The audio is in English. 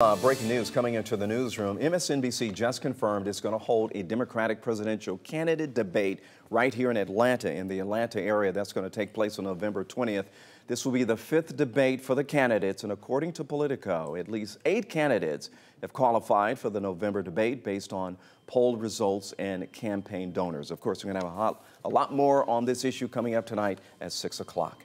Uh, breaking news coming into the newsroom. MSNBC just confirmed it's going to hold a Democratic presidential candidate debate right here in Atlanta, in the Atlanta area. That's going to take place on November 20th. This will be the fifth debate for the candidates, and according to Politico, at least eight candidates have qualified for the November debate based on poll results and campaign donors. Of course, we're going to have a, hot, a lot more on this issue coming up tonight at 6 o'clock.